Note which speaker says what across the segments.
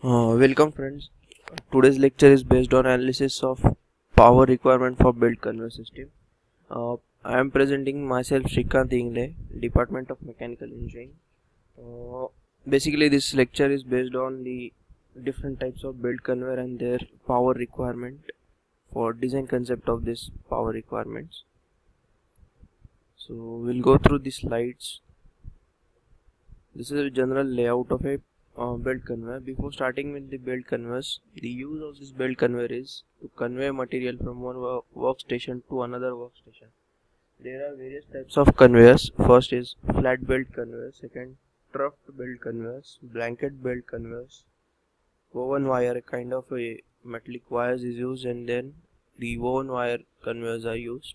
Speaker 1: Uh, welcome friends. Today's lecture is based on analysis of power requirement for belt conveyor system. Uh, I am presenting myself Shrikant Ingle, Department of Mechanical Engineering. Uh, basically this lecture is based on the different types of belt conveyor and their power requirement for design concept of this power requirements. So we'll go through the slides. This is a general layout of a uh, belt conveyor. Before starting with the belt conveyors, the use of this belt conveyor is to convey material from one workstation to another workstation. There are various types of conveyors. First is flat belt conveyor, second troughed belt conveyors, blanket belt conveyors, woven wire kind of a metallic wires is used and then the woven wire conveyors are used.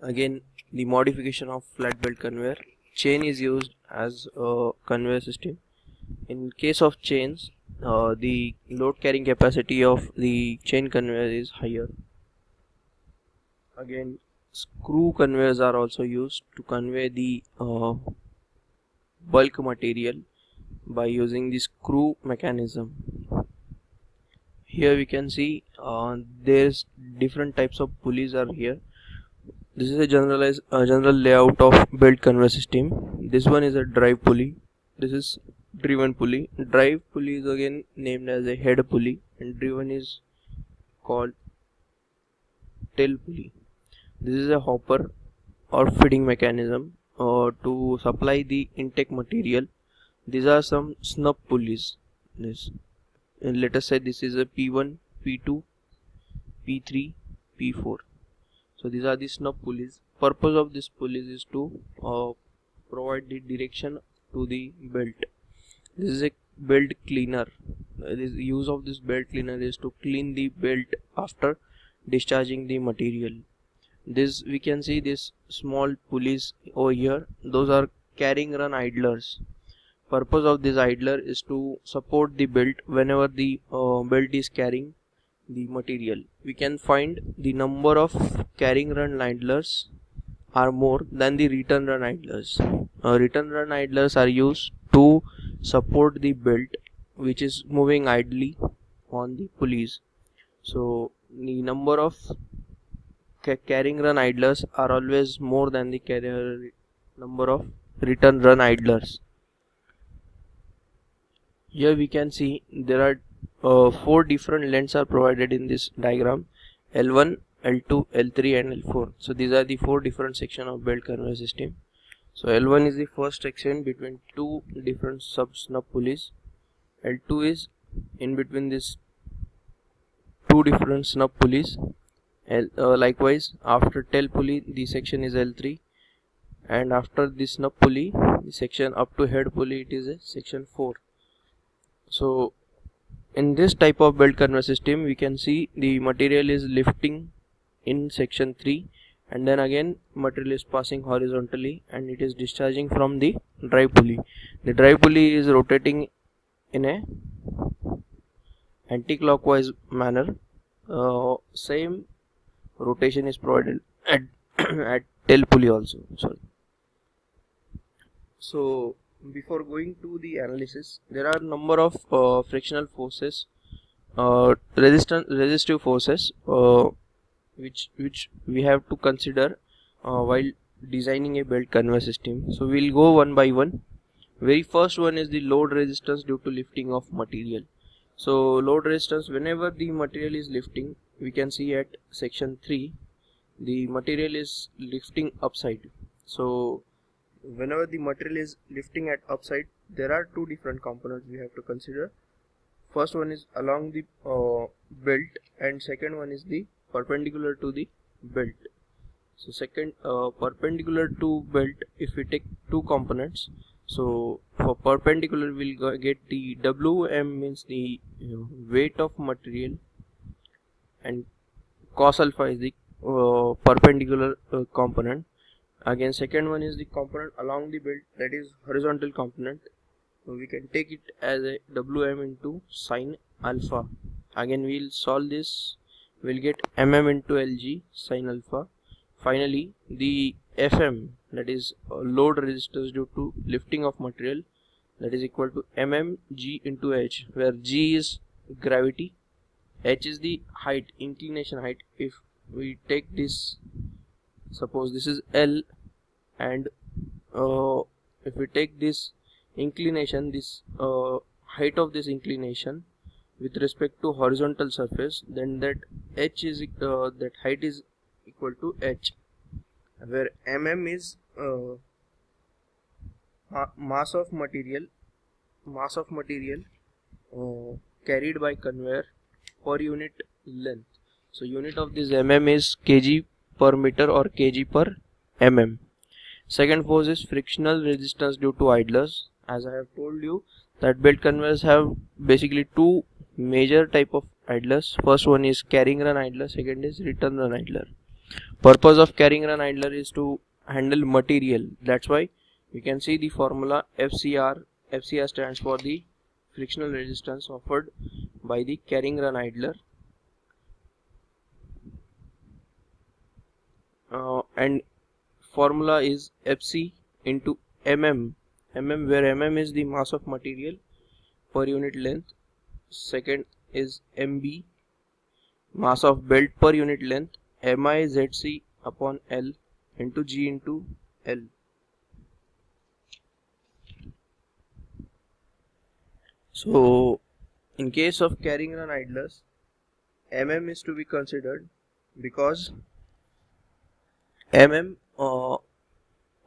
Speaker 1: Again the modification of flat belt conveyor chain is used as a conveyor system in case of chains uh, the load carrying capacity of the chain conveyor is higher. Again screw conveyors are also used to convey the uh, bulk material by using the screw mechanism. Here we can see uh, there's different types of pulleys are here. This is a generalized uh, general layout of belt conveyor system. This one is a drive pulley. This is driven pulley. Drive pulley is again named as a head pulley and driven is called tail pulley. This is a hopper or feeding mechanism uh, to supply the intake material. These are some snub pulleys. This and let us say this is a p1 p2 p3 p4 so these are the snub pulleys. Purpose of this pulleys is to uh, provide the direction to the belt this is a belt cleaner. The use of this belt cleaner is to clean the belt after discharging the material. This we can see this small pulleys over here. Those are carrying run idlers. Purpose of this idler is to support the belt whenever the uh, belt is carrying the material. We can find the number of carrying run idlers are more than the return run idlers. Uh, return run idlers are used to support the belt which is moving idly on the pulleys. So the number of ca carrying run idlers are always more than the number of return run idlers. Here we can see there are uh, four different lengths are provided in this diagram L1 L2 L3 and L4 so these are the four different section of belt conveyor system so L1 is the first section between two different sub snub pulleys. L2 is in between these two different snub pulleys. L, uh, likewise, after tail pulley, the section is L3, and after this snub pulley, the section up to head pulley, it is a section 4. So, in this type of belt conveyor system, we can see the material is lifting in section 3 and then again material is passing horizontally and it is discharging from the drive pulley. The drive pulley is rotating in a anti-clockwise manner. Uh, same rotation is provided at, at tail pulley also sorry. So before going to the analysis there are number of uh, frictional forces uh, resistant resistive forces uh, which which we have to consider uh, while designing a belt conveyor system. So we'll go one by one. Very first one is the load resistance due to lifting of material. So load resistance whenever the material is lifting we can see at section 3 the material is lifting upside. So whenever the material is lifting at upside there are two different components we have to consider. First one is along the uh, belt and second one is the perpendicular to the belt. So second uh, perpendicular to belt if we take two components so for perpendicular we'll get the wm means the you know, weight of material and cos alpha is the uh, perpendicular uh, component. Again second one is the component along the belt that is horizontal component. So we can take it as a wm into sine alpha. Again we'll solve this we'll get mm into lg sine alpha. Finally the fm that is uh, load resistance due to lifting of material that is equal to mm g into h where g is gravity h is the height inclination height. If we take this suppose this is L and uh, if we take this inclination this uh, height of this inclination with respect to horizontal surface then that h is uh, that height is equal to h where mm is uh, mass of material mass of material uh, carried by conveyor per unit length. So unit of this mm is kg per meter or kg per mm. Second force is frictional resistance due to idlers. As i have told you that belt conveyors have basically two major type of idlers. First one is carrying run idler second is return run idler. Purpose of carrying run idler is to handle material. That's why you can see the formula FCR FCR stands for the frictional resistance offered by the carrying run idler. Uh, and formula is Fc into mm mm where mm is the mass of material per unit length second is mb mass of belt per unit length mi zc upon l into g into l. So in case of carrying run idlers mm is to be considered because mm uh,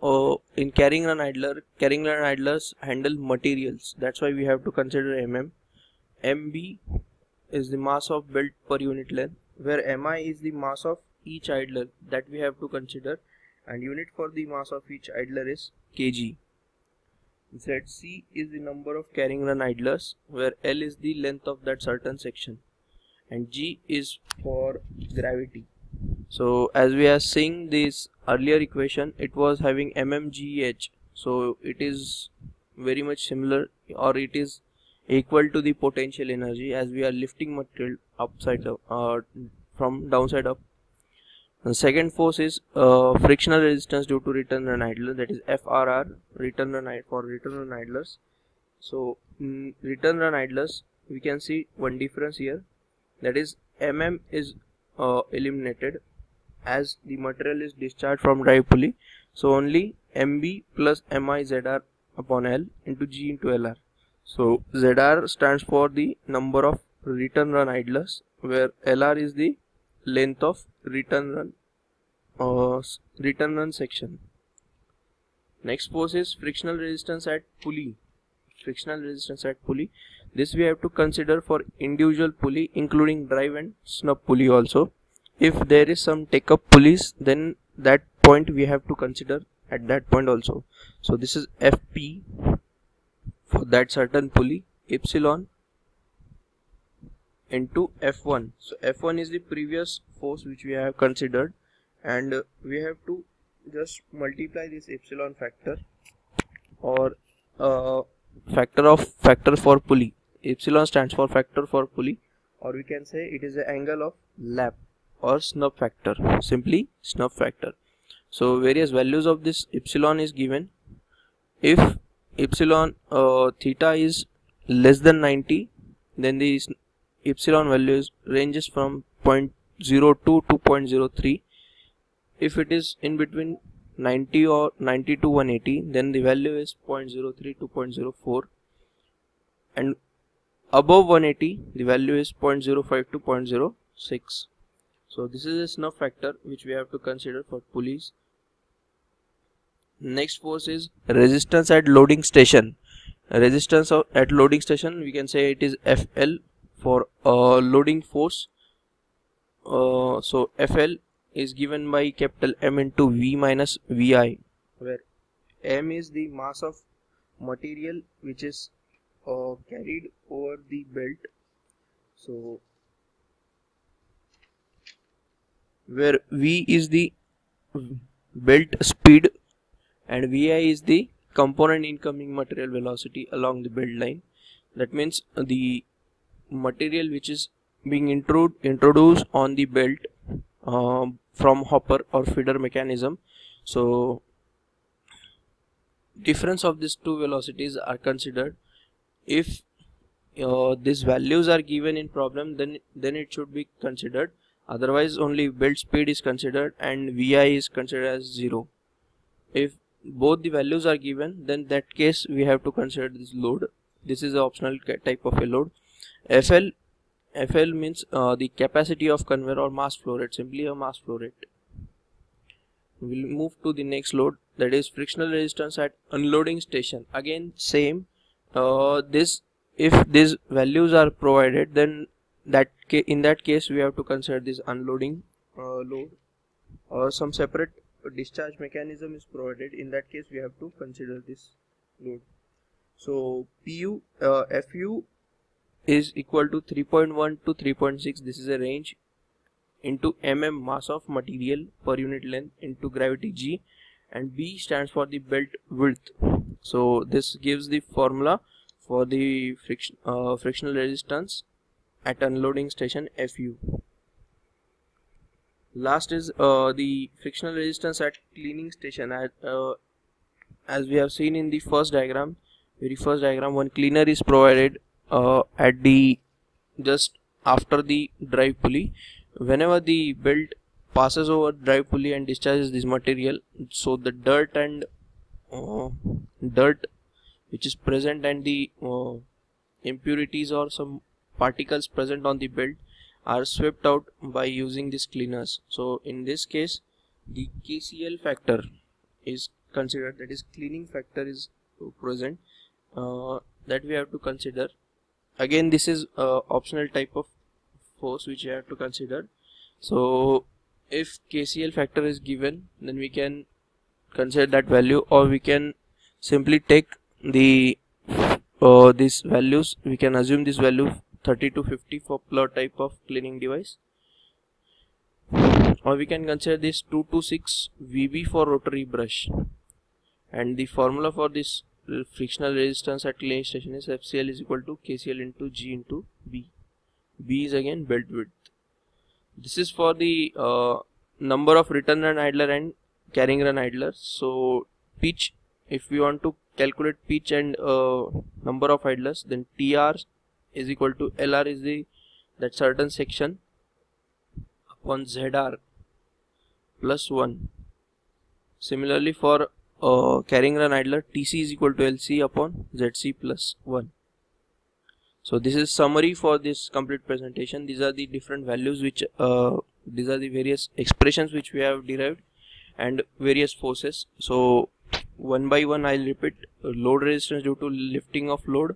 Speaker 1: uh, in carrying run idler carrying run idlers handle materials. That's why we have to consider mm mb is the mass of belt per unit length where mi is the mass of each idler that we have to consider and unit for the mass of each idler is kg zc is the number of carrying run idlers where l is the length of that certain section and g is for gravity. So as we are seeing this earlier equation it was having mmgh so it is very much similar or it is equal to the potential energy as we are lifting material upside down uh, from downside up. The second force is uh, frictional resistance due to return run idler that is FRR return run for return run idlers. So in return run idlers we can see one difference here. That is mm is uh, eliminated as the material is discharged from drive pulley. So only mb plus mi zr upon l into g into lr so zr stands for the number of return run idlers where lr is the length of return run uh, return run section. Next force is frictional resistance at pulley. Frictional resistance at pulley. This we have to consider for individual pulley including drive and snub pulley also. If there is some take up pulleys then that point we have to consider at that point also. So this is fp for that certain pulley epsilon into f1 so f1 is the previous force which we have considered and we have to just multiply this epsilon factor or uh, factor of factor for pulley. Epsilon stands for factor for pulley or we can say it is the angle of lap or snub factor simply snub factor. So various values of this epsilon is given. If epsilon uh, theta is less than 90 then the epsilon values ranges from 0.02 to 0.03 if it is in between 90 or 90 to 180 then the value is 0.03 to 0.04 and above 180 the value is 0.05 to 0.06 so this is a snub factor which we have to consider for pulleys next force is resistance at loading station. Resistance at loading station we can say it is fl for uh, loading force. Uh, so fl is given by capital m into v minus vi where m is the mass of material which is uh, carried over the belt. So where v is the belt speed and vi is the component incoming material velocity along the belt line. That means the material which is being intro introduced on the belt uh, from hopper or feeder mechanism. So difference of these two velocities are considered. If uh, these values are given in problem then then it should be considered. Otherwise only belt speed is considered and vi is considered as zero. If both the values are given then that case we have to consider this load. This is the optional type of a load. Fl fl means uh, the capacity of conveyor or mass flow rate simply a mass flow rate. We'll move to the next load that is frictional resistance at unloading station. Again same. Uh, this if these values are provided then that in that case we have to consider this unloading uh, load. Or some separate discharge mechanism is provided in that case we have to consider this load. So pu uh, fu is equal to 3.1 to 3.6 this is a range into mm mass of material per unit length into gravity g and b stands for the belt width. So this gives the formula for the friction uh, frictional resistance at unloading station fu last is uh, the frictional resistance at cleaning station. At, uh, as we have seen in the first diagram very first diagram one cleaner is provided uh, at the just after the drive pulley. Whenever the belt passes over drive pulley and discharges this material so the dirt and uh, dirt which is present and the uh, impurities or some particles present on the belt are swept out by using these cleaners. So in this case the KCL factor is considered that is cleaning factor is present uh, that we have to consider. Again this is uh, optional type of force which you have to consider. So if KCL factor is given then we can consider that value or we can simply take the uh, these values we can assume this value 30 to 50 for per type of cleaning device. Or we can consider this 2 to 6 VB for rotary brush. And the formula for this frictional resistance at cleaning station is FCL is equal to KCL into G into B. B is again belt width. This is for the uh, number of return run idler and carrying run idler. So pitch if we want to calculate pitch and uh, number of idlers then tr is equal to lr is the that certain section upon zr plus 1 similarly for uh, carrying run idler tc is equal to lc upon zc plus 1 so this is summary for this complete presentation. These are the different values which uh, these are the various expressions which we have derived and various forces. So one by one i'll repeat. Load resistance due to lifting of load.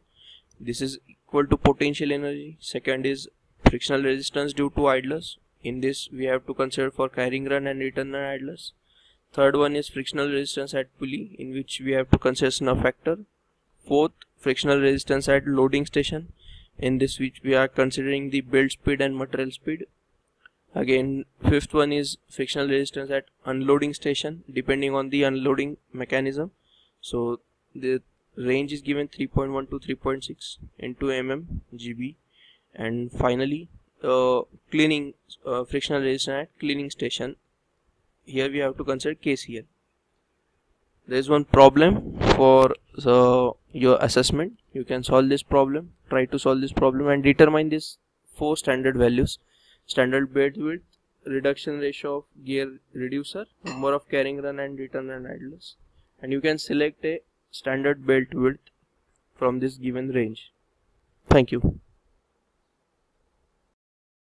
Speaker 1: This is equal to potential energy. Second is frictional resistance due to idlers. In this we have to consider for carrying run and return run idlers. Third one is frictional resistance at pulley in which we have to consider snub factor. Fourth frictional resistance at loading station in this which we are considering the belt speed and material speed. Again fifth one is frictional resistance at unloading station depending on the unloading mechanism. So the range is given 3.1 to 3.6 into mm gb and finally uh, cleaning uh, frictional resistance at cleaning station. Here we have to consider kcl there is one problem for the, your assessment. You can solve this problem try to solve this problem and determine these four standard values. Standard belt width reduction ratio of gear reducer number of carrying run and return run idlers. And you can select a standard belt width from this given range. Thank you